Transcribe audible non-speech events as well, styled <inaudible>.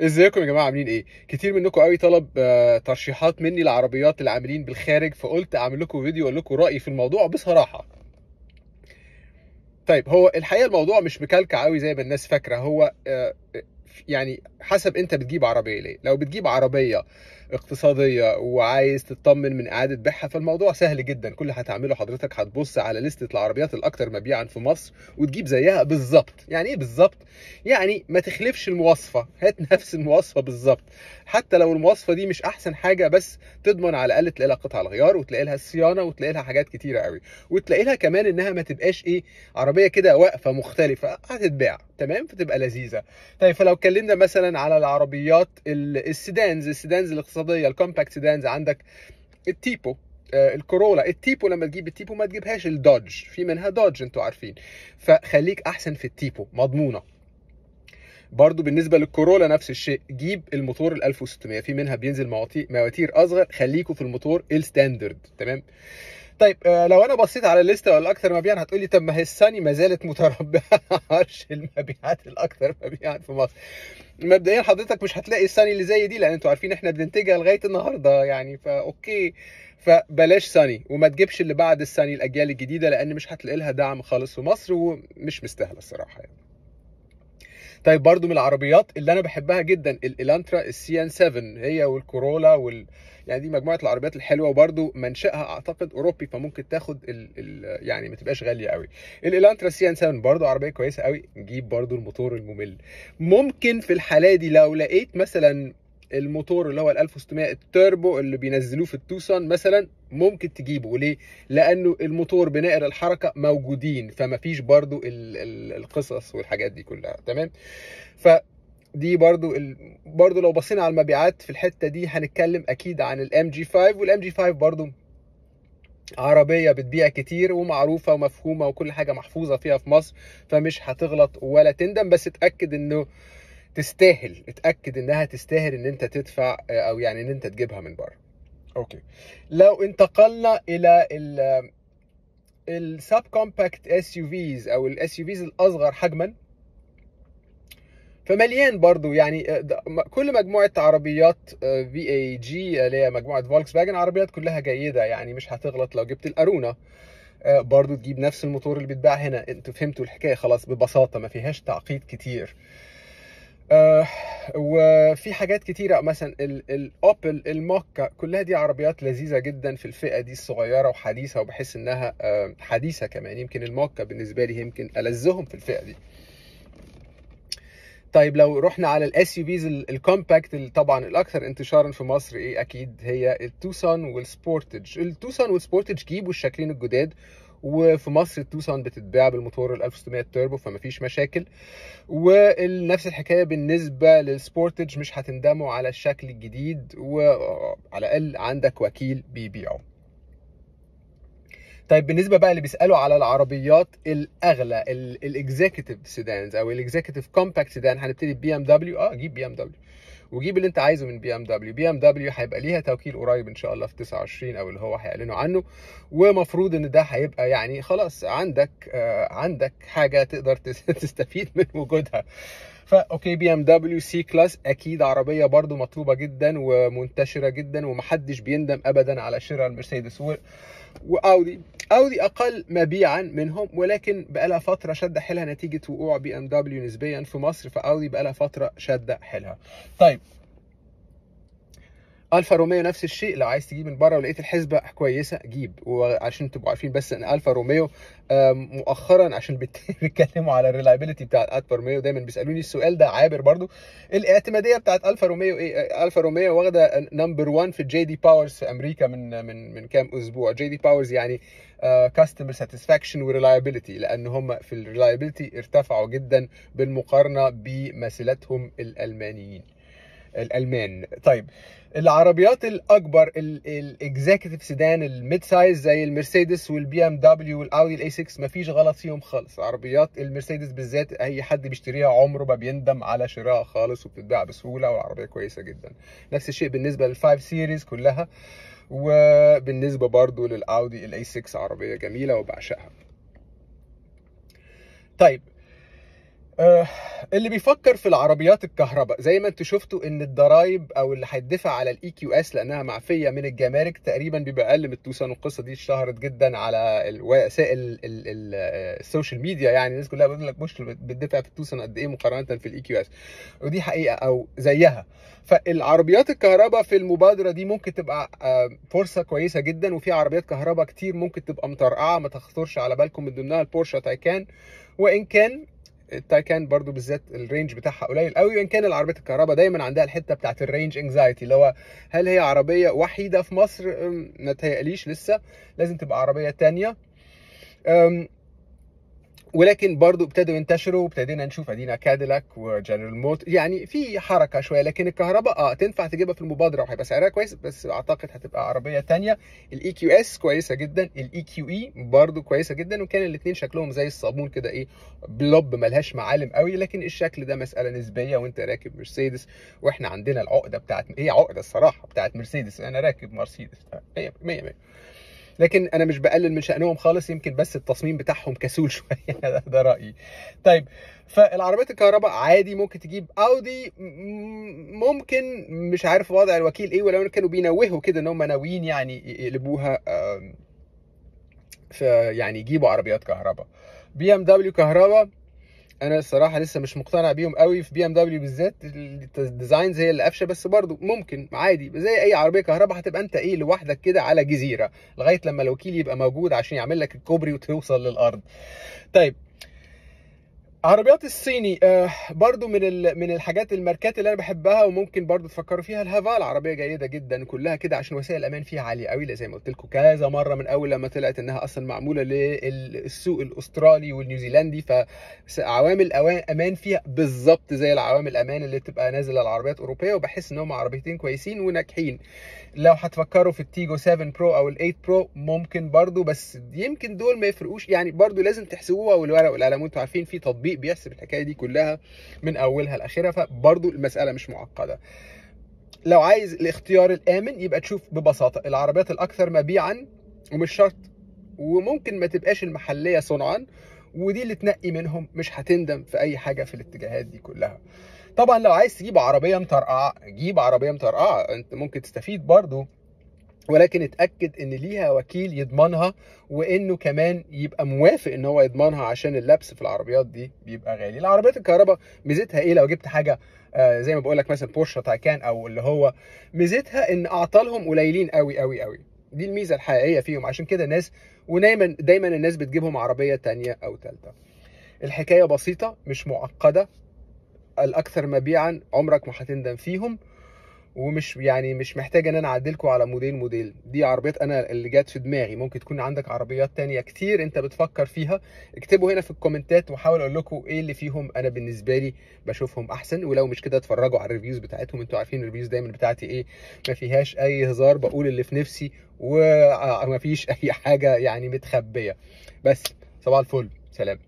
ازيكم يا جماعة؟ عاملين إيه؟ كتير منكم قوي طلب آه، ترشيحات مني لعربيات اللي عاملين بالخارج فقلت اعمل لكم فيديو أقول لكم رأيي في الموضوع بصراحة. طيب هو الحقيقة الموضوع مش مكلكع قوي زي ما الناس فاكرة. هو آه، يعني حسب انت بتجيب عربية ليه. لو بتجيب عربية اقتصادية وعايز تطمن من إعادة بيعها فالموضوع سهل جدا. كل اللي هتعمله حضرتك هتبص على لستة العربيات الاكثر مبيعا في مصر وتجيب زيها بالظبط. يعني إيه بالظبط؟ يعني ما تخلفش المواصفة هات <laughs> نفس المواصفة بالظبط. حتى لو المواصفة دي مش أحسن حاجة بس تضمن على الأقل تلاقي لها قطع الغيار وتلاقي لها الصيانه وتلاقي لها حاجات كتيرة قوي. وتلاقي لها كمان إنها ما تبقاش إيه عربية كده واقفة مختلفة هتتباع. تمام؟ فتبقى لذيذة. طيب فلو اتكلمنا مثلا على العربيات ال- sedans ال sedans الاقتصادية ال compact sedans عندك التيبو آه، الكورولا. التيبو لما تجيب التيبو ما تجيبهاش الدوج في منها دوج أنتوا عارفين. فخليك أحسن في التيبو مضمونة. برضو بالنسبة للكورولا نفس الشيء جيب الموتور ال 1600 في منها بينزل مواتير أصغر خليكوا في الموتور ال standard تمام؟ طيب آه، لو أنا بصيت على الليسته والاكثر مبيعا هتقولي طب ما هي الساني ما زالت متربعة <laughs> عرش المبيعات الأكثر مبيعا في مصر مبدئيا حضرتك مش هتلاقي الساني اللي زي دي لأن أنتوا عارفين إحنا بننتجها لغاية النهارده يعني فا okay فبلاش ساني وما تجيبش اللي بعد الساني الأجيال الجديدة لأن مش هتلاقي لها دعم خالص في مصر ومش مستاهلة الصراحة يعني. طيب برضو من العربيات اللي أنا بحبها جدا الالانترا ال CN7 هي والكورولا وال يعني دي مجموعة العربيات الحلوة وبرضو منشأها أعتقد أوروبي فممكن تاخد ال... ال... يعني ما تبقاش غالية قوي الالانترا CN7 برضو عربية كويسة قوي نجيب برضو الموتور الممل. ممكن في الحالة دي لو لقيت مثلا الموتور اللي هو ال 1600 التوربو اللي بينزلوه في التوسان مثلا ممكن تجيبه ليه؟ لأنه الموتور بناقل الحركة موجودين فما فيش برضو ال ال القصص والحاجات دي كلها تمام؟ فدي برضو ال... برضو لو بصينا على المبيعات في الحتة دي هنتكلم أكيد عن ال MG 5 وال MG 5 برضو عربية بتبيع كتير ومعروفة ومفهومة وكل حاجة محفوظة فيها في مصر فمش هتغلط ولا تندم بس اتأكد إنه تستاهل اتأكد إنها تستاهل إن أنت تدفع أو يعني إن أنت تجيبها من بره. okay. لو انتقلنا إلى ال ال subcompact SUVs أو ال SUVs الأصغر حجما فمليان برضو يعني ده- كل مجموعة عربيات VAG اللي هي مجموعة فولكس فاجن عربيات كلها جيدة يعني مش هتغلط لو جبت الارونا آه، برضو تجيب نفس الموتور اللي بيتباع هنا. أنتوا فهمتوا الحكاية خلاص ببساطة ما فيهاش تعقيد كتير. آه، وفي حاجات كتيرة مثلا ال- الأوبل الموكا كلها دي عربيات لذيذة جدا في الفئة دي الصغيرة وحديثة وبحس إنها آه، حديثة كمان. يمكن الموكا بالنسبة لي يمكن ألذهم في الفئة دي. طيب لو رحنا على ال SUVs ال compact طبعا الأكثر انتشارا في مصر إيه أكيد هي التوسان والسبورتج التوسان والسبورتج جيبوا الشكلين الجداد وفي مصر التوسان بتتباع بالموتور ال 1600 توربو فما فيش مشاكل. ونفس الحكاية بالنسبة للسبورتج مش هتندموا على الشكل الجديد وعلى الأقل عندك وكيل بيبيعه. طيب بالنسبة بقى اللي بيسألوا على العربيات الأغلى ال executive sedans أو ال executive compact sedan هنبتدي بي ام دبليو آه جيب بي ام دبليو وجيب اللي انت عايزه من بي إم دبليو. بي إم دبليو هيبقى ليها توكيل قريب إن شاء الله في 29 أو اللي هو هيعلنوا عنه. ومفروض إن ده هيبقى يعني خلاص عندك آه عندك حاجة تقدر تس- <laughs> تستفيد من وجودها. فا okay بي ام دبليو C-Class أكيد عربية برضو مطلوبة جدا ومنتشرة جدا ومحدش بيندم ابدا على شراء المرسيدس و... وأودي. أودي أقل مبيعا منهم ولكن بقالها فترة شد حيلها نتيجة وقوع بي ام دبليو نسبيا في مصر فأودي بقالها فترة شد حيلها. طيب ألفا روميو نفس الشيء. لو عايز تجيب من بره ولقيت الحسبة كويسة جيب. وعشان تبقوا عارفين بس إن ألفا روميو آم، مؤخرا عشان <laughs> بيتكلموا على ال reliability بتاعت ألفا روميو دايما بيسألوني السؤال ده عابر برضو. الاعتمادية بتاعت ألفا روميو إيه؟ ألفا روميو واخدة number 1 في J.D. Power's في أمريكا من من من كام أسبوع. J.D. Power's يعني customer satisfaction و reliability لأن هم في ال reliability ارتفعوا جدا بالمقارنة بمثيلتهم الألمانيين. الألمان. طيب العربيات الأكبر ال executive sedan ال mid-size زي المرسيدس والبي إم دبليو والأودي ال A6 مفيش غلط فيهم خالص. عربيات المرسيدس بالذات أي حد بيشتريها عمره ما بيندم على شرائها خالص وبتتباع بسهولة والعربية كويسة جدا. نفس الشيء بالنسبة لل Five Series كلها وبالنسبة برضو للأودي ال A6 عربية جميلة وبعشقها. طيب آه، اللي بيفكر في العربيات الكهرباء زي ما أنتوا شفتوا إن الضرايب أو اللي هيدفع على ال EQS لأنها معفية من الجمارك تقريبا بيبقى أقل من التوسان والقصة دي اشتهرت جدا على وسائل ال- ال- ال- ال social media يعني الناس كلها بتقول لك مش بتدفع في التوسان قد إيه مقارنة في ال EQS. ودي حقيقة أو زيها. فالعربيات الكهرباء في المبادرة دي ممكن تبقى آه، فرصة كويسة جدا وفي عربيات كهرباء كتير ممكن تبقى مطرقعه ما تخطرش على بالكم من ضمنها البورشه تايكان. وإن كان التايكان برضو بالذات ال range بتاعها قليل قوي وإن كان العربيات الكهرباء دايما عندها الحتة بتاعت ال range anxiety اللي هو هل هي عربية وحيدة في مصر؟ ما تهيأليش لسه لازم تبقى عربية تانية. ولكن برضو ابتدوا ينتشروا وابتدينا نشوف أدينا كاديلاك وجنرال موت. يعني في حركة شوية لكن الكهرباء آه تنفع تجيبها في المبادرة وهيبقى سعرها كويس بس أعتقد هتبقى عربية تانية. ال EQS كويسة جدا ال EQE برضو كويسة جدا وكان الاثنين شكلهم زي الصابون كده إيه blob ملهاش معالم قوي لكن الشكل ده مسألة نسبية وأنت راكب مرسيدس وإحنا عندنا العقدة بتاعت هي عقدة الصراحة بتاعت مرسيدس أنا راكب مرسيدس 100 100 100 لكن أنا مش بقلل من شأنهم خالص يمكن بس التصميم بتاعهم كسول <laughs> شوية. ده, رأيي. طيب فالعربيات الكهرباء عادي ممكن تجيب أودي ممكن مش عارف وضع الوكيل إيه ولو كانوا بينوهوا كده إن هم ناويين يعني يقلبوها في يعني يجيبوا عربيات كهرباء. بي إم دبليو كهرباء أنا الصراحه لسه مش مقتنع بيهم قوي في بي ام دبليو بالذات. ال designs هي اللي قافشة بس برضو ممكن عادي. زي أي عربية كهرباء هتبقى أنت إيه لوحدك كده على جزيرة لغاية لما الوكيل يبقى موجود عشان يعمل لك الكوبري وتوصل للأرض. طيب عربيات الصيني آه برضو من من الحاجات الماركات اللي أنا بحبها وممكن برضو تفكروا فيها الهافال. عربية جيدة جدا كلها كده عشان وسائل الأمان فيها عالية قوي زي ما قلت لكم كذا مرة من أول لما طلعت إنها أصلا معمولة للسوق الأسترالي والنيوزيلندي. فعوامل أمان فيها بالظبط زي العوامل الأمان اللي بتبقى نازلة العربيات الاوروبيه وبحس ان هم عربيتين كويسين وناجحين. لو هتفكروا في التيجو 7 برو أو ال 8 برو ممكن برضو بس يمكن دول ما يفرقوش. يعني برضو لازم تحسبوها والورق والقلم وأنتوا عارفين في تطبيق بيحسب الحكاية دي كلها من أولها لأخرها فبرضو المسألة مش معقدة. لو عايز الاختيار الآمن يبقى تشوف ببساطة العربيات الأكثر مبيعا ومش شرط وممكن ما تبقاش المحلية صنعا ودي اللي تنقي منهم مش هتندم في أي حاجة في الاتجاهات دي كلها. طبعا لو عايز تجيب عربية مطرقعة جيب عربية مطرقعة أنت ممكن تستفيد برضو. ولكن اتأكد إن ليها وكيل يضمنها وإنه كمان يبقى موافق إن هو يضمنها عشان اللبس في العربيات دي بيبقى غالي. العربيات الكهرباء ميزتها إيه؟ لو جبت حاجة آه زي ما بقول لك مثلا بورشه تايكان أو اللي هو ميزتها إن أعطالهم قليلين قوي قوي قوي دي الميزة الحقيقية فيهم. عشان كده الناس ودايما دايما الناس بتجيبهم عربية تانية أو ثالثه الحكاية بسيطة مش معقدة. الأكثر مبيعا عمرك ما هتندم فيهم. ومش يعني مش محتاج إن أنا اعدلكم على موديل موديل. دي عربيات أنا اللي جت في دماغي. ممكن تكون عندك عربيات تانية كتير أنت بتفكر فيها. اكتبوا هنا في الكومنتات واحاول أقول لكم إيه اللي فيهم أنا بالنسبة لي بشوفهم أحسن. ولو مش كده اتفرجوا على ال reviews بتاعتهم. أنتوا عارفين ال reviews دايما بتاعتي إيه؟ ما فيهاش أي هزار. بقول اللي في نفسي وما فيش أي حاجة يعني متخبية. بس صباح الفل. سلام.